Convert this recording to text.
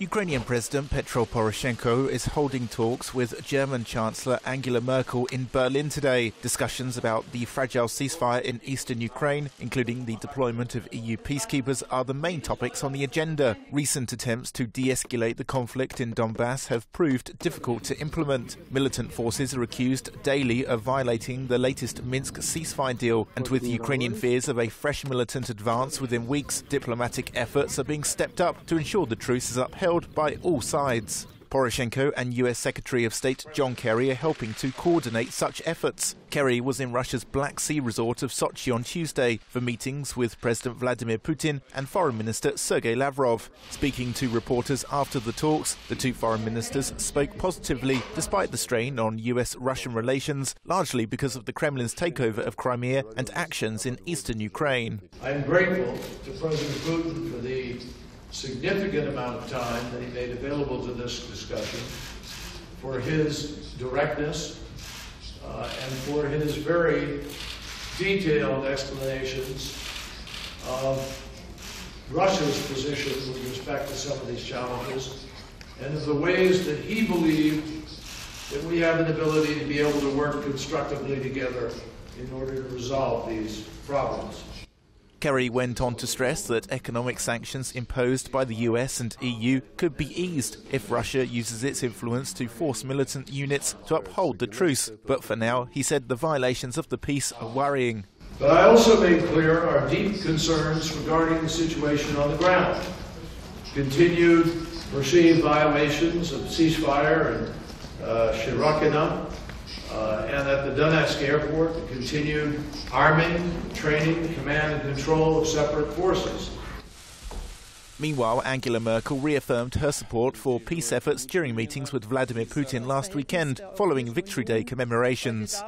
Ukrainian President Petro Poroshenko is holding talks with German Chancellor Angela Merkel in Berlin today. Discussions about the fragile ceasefire in eastern Ukraine, including the deployment of EU peacekeepers, are the main topics on the agenda. Recent attempts to de escalate the conflict in Donbass have proved difficult to implement. Militant forces are accused daily of violating the latest Minsk ceasefire deal, and with Ukrainian fears of a fresh militant advance within weeks, diplomatic efforts are being stepped up to ensure the truce is upheld held by all sides. Poroshenko and US Secretary of State John Kerry are helping to coordinate such efforts. Kerry was in Russia's Black Sea resort of Sochi on Tuesday for meetings with President Vladimir Putin and Foreign Minister Sergei Lavrov. Speaking to reporters after the talks, the two foreign ministers spoke positively despite the strain on US Russian relations, largely because of the Kremlin's takeover of Crimea and actions in eastern Ukraine. I'm grateful to President Putin for the significant amount of time that he made available to this discussion, for his directness, uh, and for his very detailed explanations of Russia's position with respect to some of these challenges, and of the ways that he believed that we have an ability to be able to work constructively together in order to resolve these problems. Kerry went on to stress that economic sanctions imposed by the US and EU could be eased if Russia uses its influence to force militant units to uphold the truce. But for now, he said the violations of the peace are worrying. But I also made clear our deep concerns regarding the situation on the ground. Continued perceived violations of ceasefire in uh, Shirokina, uh, and at the Donetsk airport, the continued arming, training, command and control of separate forces. Meanwhile, Angela Merkel reaffirmed her support for peace efforts during meetings with Vladimir Putin last weekend, following Victory Day commemorations.